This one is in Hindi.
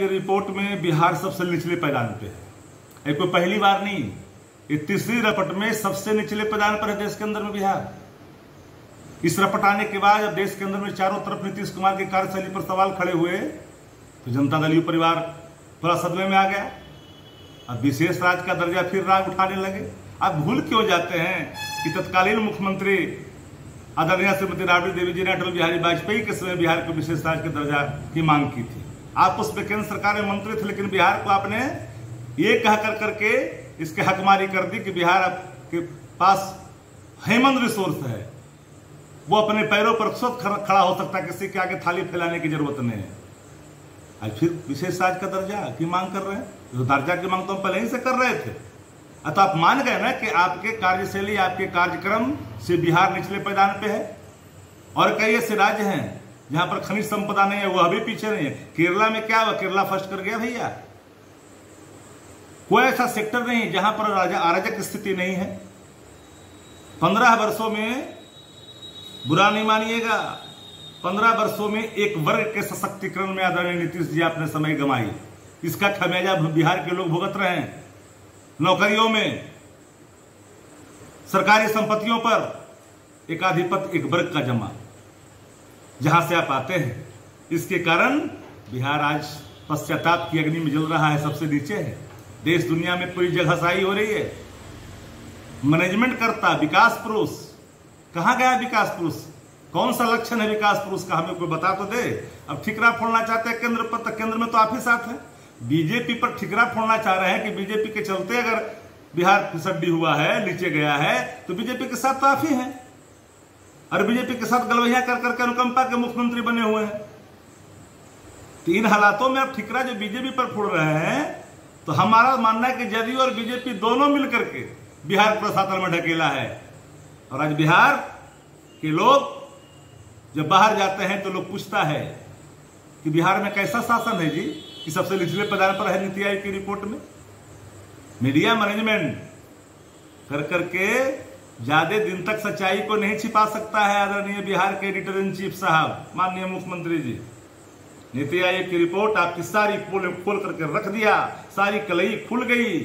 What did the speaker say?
की रिपोर्ट में बिहार सबसे निचले पैदान पे है। ये कोई पहली बार नहीं ये तीसरी रपट में सबसे निचले पैदान पर है देश के अंदर में बिहार। इस रपट आने के बाद जब देश के अंदर में चारों तरफ़ नीतीश कुमार की कार्यशैली पर सवाल खड़े हुए तो जनता दल यू परिवार थोड़ा सदमे में आ गया। अब विशेष राज्य का दर्जा फिर राग उठाने लगे। आप भूल क्यों जाते हैं कि तत्कालीन मुख्यमंत्री आदरणीय श्रीमती राबड़ी देवी जी ने अटल बिहारी वाजपेयी के समय बिहार को विशेष राज्य के दर्जा की मांग की थी? आप उस पे केंद्र सरकार में मंत्री थे, लेकिन बिहार को आपने ये कह कर करके इसके हकमारी कर दी कि बिहार आपके पास हेमंत रिसोर्स है। वो अपने पैरों पर खुद खड़ा हो सकता है, किसी के आगे थाली फैलाने की ज़रूरत नहीं है। आज फिर विशेष राज्य का दर्जा की मांग कर रहे हैं। तो दर्जा की मांग तो हम पहले ही से कर रहे थे। अतः आप मान गए ना कि आपके कार्यशैली, आपके कार्यक्रम से बिहार निचले पैदान पे है। और कई ऐसे राज्य हैं जहाँ पर खनिज संपदा नहीं है, वो अभी पीछे नहीं है। केरला में क्या हुआ? केरला फ़र्स्ट कर गया भैया। कोई ऐसा सेक्टर नहीं जहाँ पर अराजक स्थिति नहीं है। पंद्रह वर्षों में बुरा नहीं मानिएगा। पंद्रह वर्षों में एक वर्ग के सशक्तिकरण में आदरणीय नीतीश जी आपने समय गंवाई। इसका खमियाजा बिहार के लोग भुगत रहे हैं। नौकरियों में, सरकारी संपत्तियों पर एकाधिपत्य एक वर्ग का जमा। जहाँ से आप आते हैं, इसके कारण बिहार आज पश्चाताप की अग्नि में जल रहा है, सबसे नीचे है। देश दुनिया में पूरी जगहसाई हो रही है। मैनेजमेंट करता, विकास पुरुष। कहाँ गया विकास पुरुष? कौन सा लक्षण है विकास पुरुष का? हमें कोई बता तो दे। अब ठिकरा फोड़ना चाहते हैं केंद्र पर तो केंद्र में तो आप ही साथ है। बीजेपी पर ठिकरा फोड़ना चाह रहे हैं कि बीजेपी के चलते अगर बिहार फिसड्डी हुआ है, नीचे गया है तो बीजेपी के साथ तो आप ही हैं। और बीजेपी के साथ गलवैया कर करके अनुकंपा के मुख्यमंत्री बने हुए हैं। तो इन हालातों में अब ठिकरा जो बीजेपी पर फोड़ रहे हैं तो हमारा मानना है कि जदयू और बीजेपी दोनों मिलकर के बिहार प्रशासन में ढकेला है। और आज बिहार के लोग जब बाहर जाते हैं तो लोग पूछता है कि बिहार में कैसा शासन है जी, कि सबसे निचले प्रदान पर है नीति आयोग की रिपोर्ट में। मीडिया मैनेजमेंट कर करके ज़्यादा दिन तक सच्चाई को नहीं छिपा सकता है आदरणीय बिहार के एडिटर इन चीफ साहब, माननीय मुख्यमंत्री जी। नीति आयोग की रिपोर्ट आपकी सारी खोल करके रख दिया। सारी कलई खुल गई।